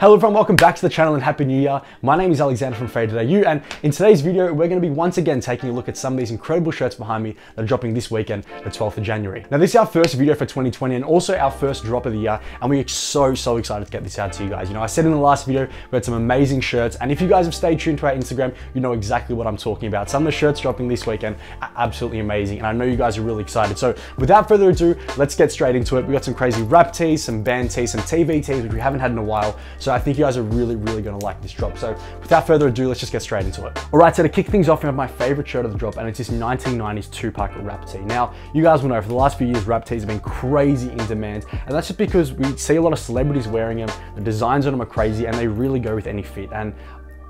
Hello everyone, welcome back to the channel and Happy New Year. My name is Alexander from Faded.au and in today's video, we're gonna be once again taking a look at some of these incredible shirts behind me that are dropping this weekend, the 12th of January. Now this is our first video for 2020 and also our first drop of the year and we're so, so excited to get this out to you guys. You know, I said in the last video, we had some amazing shirts and if you guys have stayed tuned to our Instagram, you know exactly what I'm talking about. Some of the shirts dropping this weekend are absolutely amazing and I know you guys are really excited. So without further ado, let's get straight into it. We got some crazy rap tees, some band tees, some TV tees, which we haven't had in a while. So I think you guys are really really, gonna like this drop. So without further ado, let's just get straight into it. All right, so to kick things off, we have my favorite shirt of the drop, and it's this 1990s Tupac rap tee. Now, you guys will know for the last few years, rap tees have been crazy in demand, and that's just because we see a lot of celebrities wearing them, the designs on them are crazy, and they really go with any fit. And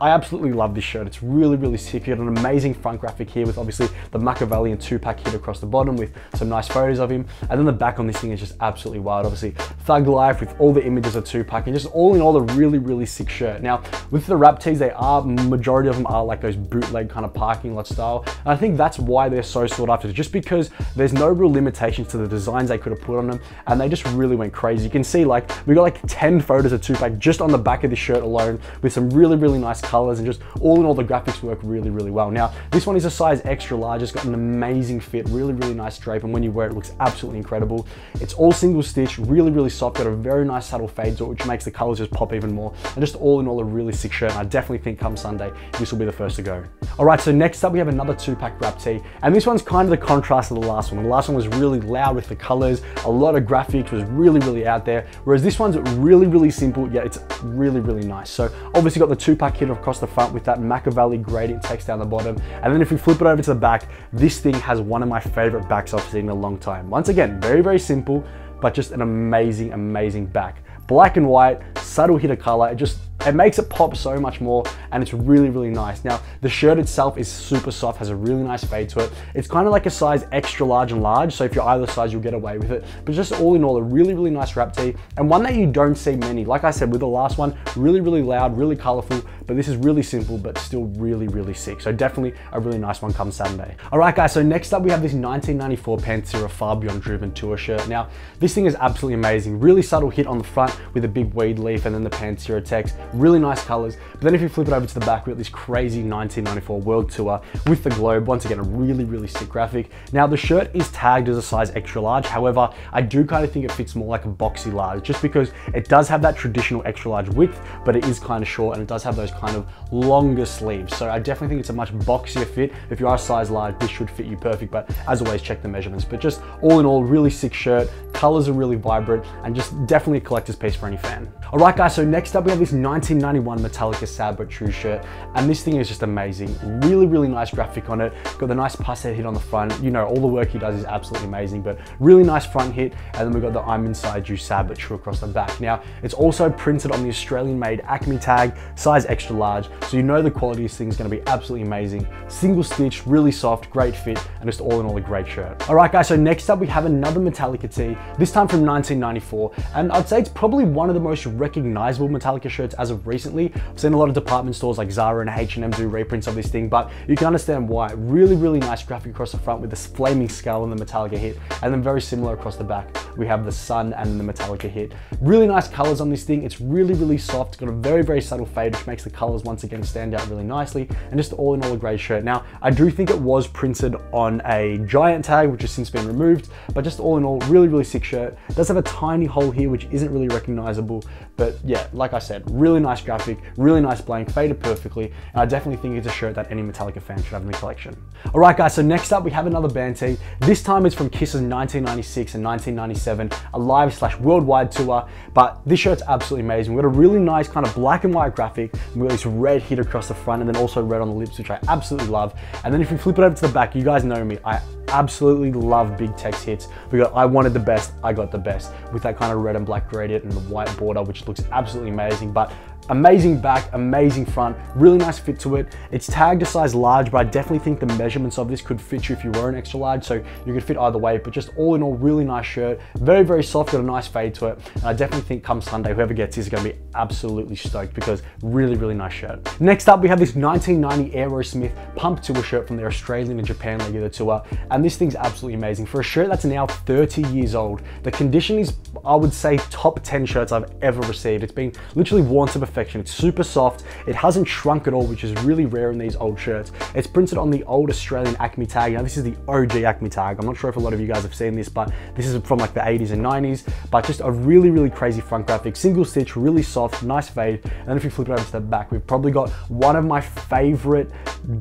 I absolutely love this shirt. It's really, really sick. You got an amazing front graphic here with obviously the Makaveli and Tupac hit across the bottom with some nice photos of him. And then the back on this thing is just absolutely wild. Obviously, Thug Life with all the images of Tupac and just all in all a really, really sick shirt. Now, with the rap tees, they are, majority of them are like those bootleg kind of parking lot style. And I think that's why they're so sought after, just because there's no real limitations to the designs they could have put on them. And they just really went crazy. You can see like, we got like 10 photos of Tupac just on the back of this shirt alone with some really, really nice colors and just all in all the graphics work really, really well. Now, this one is a size extra large. It's got an amazing fit, really, really nice drape. And when you wear it, it looks absolutely incredible. It's all single stitch, really, really soft, got a very nice subtle fade to it, which makes the colors just pop even more. And just all in all, a really sick shirt. And I definitely think come Sunday, this will be the first to go. All right, so next up, we have another two pack rap tee. And this one's kind of the contrast of the last one. The last one was really loud with the colors, a lot of graphics, was really, really out there. Whereas this one's really, really simple, yet it's really, really nice. So obviously got the Tupac hit across the front with that Makaveli gradient text down the bottom. And then if we flip it over to the back, this thing has one of my favorite backs I've seen in a long time. Once again, very, very simple, but just an amazing, amazing back. Black and white, subtle hit of color. It just it makes it pop so much more and it's really, really nice. Now, the shirt itself is super soft, has a really nice fade to it. It's kind of like a size extra large and large, so if you're either size, you'll get away with it. But just all in all, a really, really nice rap tee and one that you don't see many. Like I said, with the last one, really, really loud, really colorful, but this is really simple, but still really, really sick. So definitely a really nice one come Saturday. All right, guys, so next up we have this 1994 Pantera Far Beyond Driven Tour shirt. Now, this thing is absolutely amazing. Really subtle hit on the front with a big weed leaf and then the Pantera text really nice colors. But then if you flip it over to the back, we got this crazy 1994 World Tour with the globe. Once again, a really, really sick graphic. Now the shirt is tagged as a size extra large. However, I do kind of think it fits more like a boxy large just because it does have that traditional extra large width, but it is kind of short and it does have those kind of longer sleeves. So I definitely think it's a much boxier fit. If you are a size large, this should fit you perfect. But as always, check the measurements. But just all in all, really sick shirt. Colors are really vibrant and just definitely a collector's piece for any fan. All right, guys, so next up we have this 1991 Metallica Sad But True shirt, and this thing is just amazing. Really, really nice graphic on it. Got the nice Pushead hit on the front. You know, all the work he does is absolutely amazing, but really nice front hit, and then we've got the I'm Inside You Sad But True across the back. Now, it's also printed on the Australian-made Acme tag, size extra large, so you know the quality of this thing is gonna be absolutely amazing. Single stitch, really soft, great fit, and just all in all a great shirt. All right, guys, so next up we have another Metallica tee, this time from 1994, and I'd say it's probably one of the most recognizable Metallica shirts as of recently. I've seen a lot of department stores like Zara and H&M do reprints of this thing, but you can understand why. Really, really nice graphic across the front with this flaming skull and the Metallica hit, and then very similar across the back. We have the sun and the Metallica hit. Really nice colors on this thing. It's really, really soft. Got a very, very subtle fade, which makes the colors once again stand out really nicely, and just all in all a great shirt. Now, I do think it was printed on a giant tag, which has since been removed, but just all in all, really, really sick shirt. It does have a tiny hole here, which isn't really recognizable, but yeah, like I said, really nice graphic, really nice blank, faded perfectly, and I definitely think it's a shirt that any Metallica fan should have in the collection. All right, guys, so next up we have another band tee. This time it's from Kiss's 1996 and 1997, a live slash worldwide tour, but this shirt's absolutely amazing. We've got a really nice kind of black and white graphic, got this red hit across the front, and then also red on the lips, which I absolutely love. And then if you flip it over to the back, you guys know me, I absolutely love big text hits. We got I wanted the best, I got the best with that kind of red and black gradient and the white border, which looks absolutely amazing. But Amazing back, amazing front, really nice fit to it. It's tagged a size large, but I definitely think the measurements of this could fit you if you were an extra large, so you could fit either way, but just all in all, really nice shirt. Very, very soft, got a nice fade to it. And I definitely think come Sunday, whoever gets this is gonna be absolutely stoked because really, really nice shirt. Next up, we have this 1990 Aerosmith Pump Tour shirt from the Australian and Japan leg of the tour. And this thing's absolutely amazing. For a shirt that's now 30 years old, the condition is, I would say, top 10 shirts I've ever received. It's been literally worn to perfection. It's super soft. It hasn't shrunk at all, which is really rare in these old shirts. It's printed on the old Australian Acme tag. Now, this is the OG Acme tag. I'm not sure if a lot of you guys have seen this, but this is from like the 80s and 90s, but just a really, really crazy front graphic. Single stitch, really soft, nice fade. And then if you flip it over to the back, we've probably got one of my favorite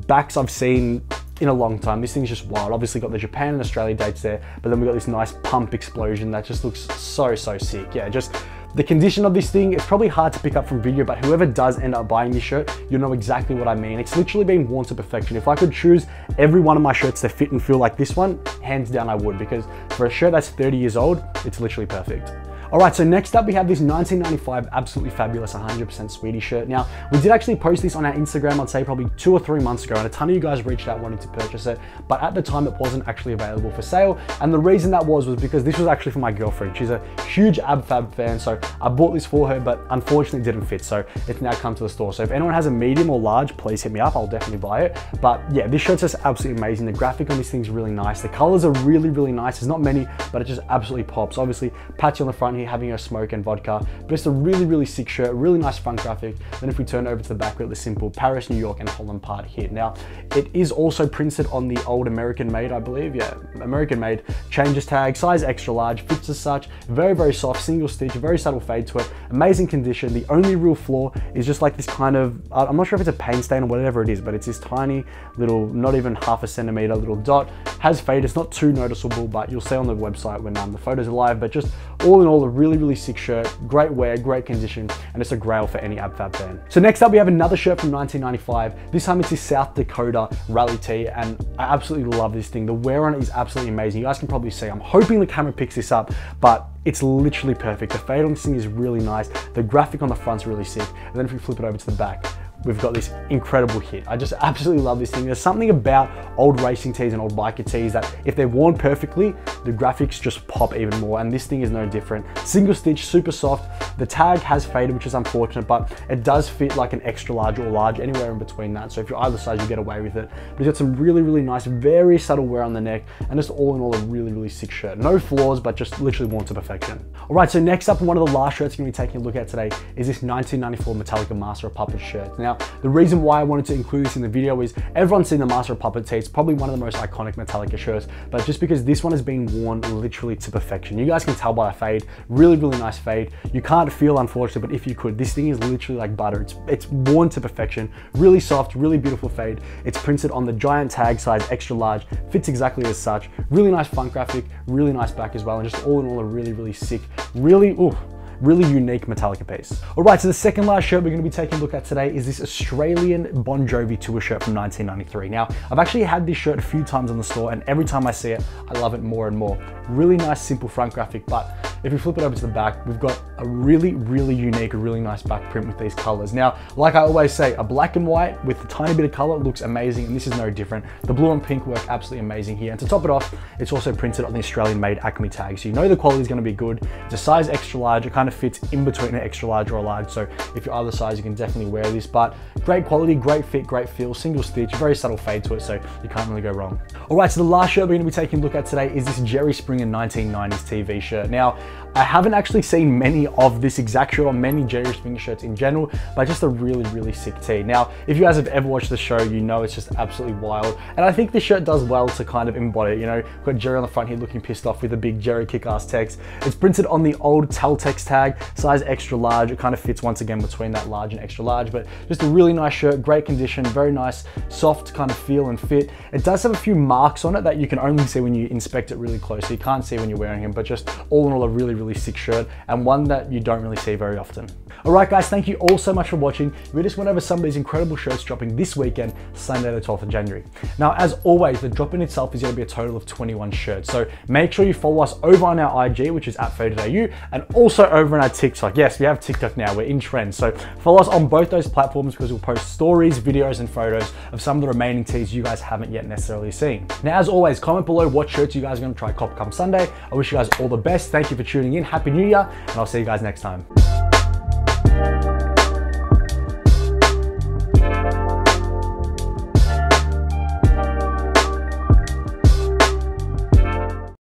backs I've seen in a long time. This thing's just wild. Obviously got the Japan and Australia dates there, but then we got this nice pump explosion that just looks so, so sick. Yeah, just the condition of this thing, it's probably hard to pick up from video, but whoever does end up buying this shirt, you'll know exactly what I mean. It's literally been worn to perfection. If I could choose every one of my shirts to fit and feel like this one, hands down I would, because for a shirt that's 30 years old, it's literally perfect. All right, so next up we have this 1995 absolutely fabulous 100% Sweetie shirt. Now, we did actually post this on our Instagram, I'd say probably two or three months ago, and a ton of you guys reached out wanting to purchase it, but at the time it wasn't actually available for sale. And the reason that was was because this was actually for my girlfriend. She's a huge Ab Fab fan, so I bought this for her, but unfortunately didn't fit, so it's now come to the store. So if anyone has a medium or large, please hit me up, I'll definitely buy it. But yeah, this shirt's just absolutely amazing. The graphic on this thing's really nice. The colors are really, really nice. There's not many, but it just absolutely pops. Obviously, Patsy on the front here, having a smoke and vodka, but it's a really, really sick shirt, really nice front graphic. Then if we turn over to the back, we got the simple Paris, New York, and Holland Park here. Now, it is also printed on the old American made, I believe. Yeah, American made. Changes tag, size extra large, fits as such. Very, very soft, single stitch, very subtle fade to it. Amazing condition. The only real flaw is just like this kind of, I'm not sure if it's a paint stain or whatever it is, but it's this tiny little, not even half a centimeter little dot. Has fade, it's not too noticeable, but you'll see on the website when um, the photos are live, but just all in all, a really, really sick shirt, great wear, great condition, and it's a grail for any AbFab fan. So next up, we have another shirt from 1995. This time it's this South Dakota Rally tee, and I absolutely love this thing. The wear on it is absolutely amazing. You guys can probably see, I'm hoping the camera picks this up, but it's literally perfect. The fade on this thing is really nice. The graphic on the front's really sick. And then if we flip it over to the back, we've got this incredible hit. I just absolutely love this thing. There's something about old racing tees and old biker tees that if they're worn perfectly, the graphics just pop even more. And this thing is no different. Single stitch, super soft. The tag has faded, which is unfortunate, but it does fit like an extra large or large, anywhere in between that. So if you're either size, you get away with it. But it's got some really, really nice, very subtle wear on the neck, and just all in all, a really, really sick shirt. No flaws, but just literally worn to perfection. All right, so next up, one of the last shirts we're gonna be taking a look at today is this 1994 Metallica Master of Puppets shirt. Now, the reason why I wanted to include this in the video is everyone's seen the Master of Puppets. It's probably one of the most iconic Metallica shirts, but just because this one has been worn literally to perfection. You guys can tell by the fade, really, really nice fade. You can't feel, unfortunately, but if you could, this thing is literally like butter. It's, it's worn to perfection, really soft, really beautiful fade. It's printed on the giant tag size, extra large, fits exactly as such. Really nice front graphic, really nice back as well, and just all in all, a really, really sick, really, ooh, really unique Metallica piece. All right, so the second last shirt we're gonna be taking a look at today is this Australian Bon Jovi tour shirt from 1993. Now, I've actually had this shirt a few times in the store and every time I see it, I love it more and more. Really nice, simple front graphic, but if we flip it over to the back, we've got a really, really unique, really nice back print with these colors. Now, like I always say, a black and white with a tiny bit of color looks amazing, and this is no different. The blue and pink work absolutely amazing here. And to top it off, it's also printed on the Australian made Acme tag. So you know the quality is gonna be good. It's a size extra large. It kind of fits in between an extra large or a large. So if you're other size, you can definitely wear this, but great quality, great fit, great feel, single stitch, very subtle fade to it. So you can't really go wrong. All right, so the last shirt we're gonna be taking a look at today is this Jerry Springer 1990s TV shirt. Now, I haven't actually seen many of this exact shirt or many Jerry Springer shirts in general, but just a really, really sick tee. Now, if you guys have ever watched the show, you know it's just absolutely wild. And I think this shirt does well to kind of embody it. You know, got Jerry on the front here looking pissed off with a big Jerry kick-ass text. It's printed on the old Tultex tag, size extra large. It kind of fits once again between that large and extra large, but just a really nice shirt, great condition, very nice, soft kind of feel and fit. It does have a few marks on it that you can only see when you inspect it really close. You can't see when you're wearing them, but just all in all, a really, really sick shirt and one that that you don't really see very often. All right, guys, thank you all so much for watching. We just went over some of these incredible shirts dropping this weekend, Sunday the 12th of January. Now, as always, the drop in itself is gonna be a total of 21 shirts. So make sure you follow us over on our IG, which is at FadedAU, and also over on our TikTok. Yes, we have TikTok now, we're in trend. So follow us on both those platforms because we'll post stories, videos, and photos of some of the remaining tees you guys haven't yet necessarily seen. Now, as always, comment below what shirts you guys are gonna try cop come Sunday. I wish you guys all the best. Thank you for tuning in. Happy New Year, and I'll see you guys next time.